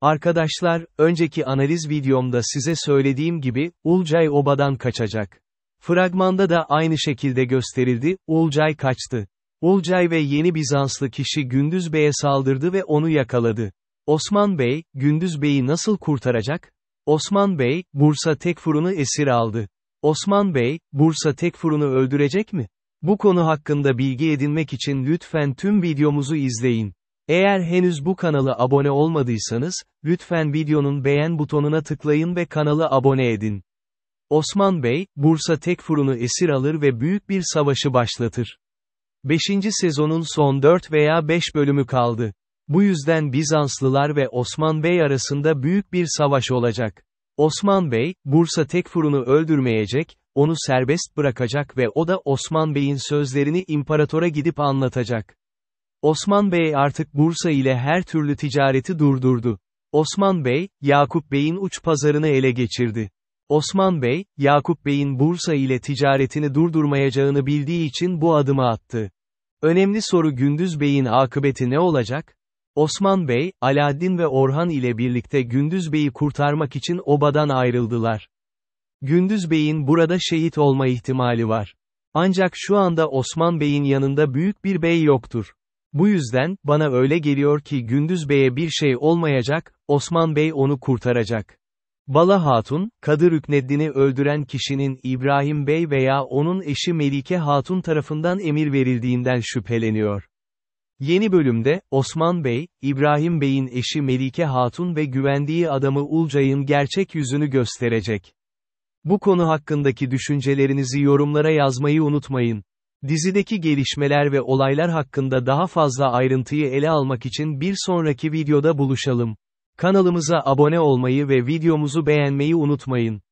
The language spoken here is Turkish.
Arkadaşlar, önceki analiz videomda size söylediğim gibi, Ulcay obadan kaçacak. Fragmanda da aynı şekilde gösterildi, Ulcay kaçtı. Ulcay ve yeni Bizanslı kişi Gündüz Bey'e saldırdı ve onu yakaladı. Osman Bey, Gündüz Bey'i nasıl kurtaracak? Osman Bey, Bursa Tekfur'unu esir aldı. Osman Bey, Bursa Tekfur'unu öldürecek mi? Bu konu hakkında bilgi edinmek için lütfen tüm videomuzu izleyin. Eğer henüz bu kanala abone olmadıysanız, lütfen videonun beğen butonuna tıklayın ve kanala abone edin. Osman Bey, Bursa Tekfur'unu esir alır ve büyük bir savaşı başlatır. 5. sezonun son 4 veya 5 bölümü kaldı. Bu yüzden Bizanslılar ve Osman Bey arasında büyük bir savaş olacak. Osman Bey, Bursa Tekfur'unu öldürmeyecek, onu serbest bırakacak ve o da Osman Bey'in sözlerini imparatora gidip anlatacak. Osman Bey artık Bursa ile her türlü ticareti durdurdu. Osman Bey, Yakup Bey'in uç pazarını ele geçirdi. Osman Bey, Yakup Bey'in Bursa ile ticaretini durdurmayacağını bildiği için bu adımı attı. Önemli soru Gündüz Bey'in akıbeti ne olacak? Osman Bey, Alaaddin ve Orhan ile birlikte Gündüz Bey'i kurtarmak için obadan ayrıldılar. Gündüz Bey'in burada şehit olma ihtimali var. Ancak şu anda Osman Bey'in yanında büyük bir bey yoktur. Bu yüzden, bana öyle geliyor ki Gündüz Bey'e bir şey olmayacak, Osman Bey onu kurtaracak. Bala Hatun, Kadı Rükneddin'i öldüren kişinin İbrahim Bey veya onun eşi Melike Hatun tarafından emir verildiğinden şüpheleniyor. Yeni bölümde, Osman Bey, İbrahim Bey'in eşi Melike Hatun ve güvendiği adamı Ulcay'ın gerçek yüzünü gösterecek. Bu konu hakkındaki düşüncelerinizi yorumlara yazmayı unutmayın. Dizideki gelişmeler ve olaylar hakkında daha fazla ayrıntıyı ele almak için bir sonraki videoda buluşalım. Kanalımıza abone olmayı ve videomuzu beğenmeyi unutmayın.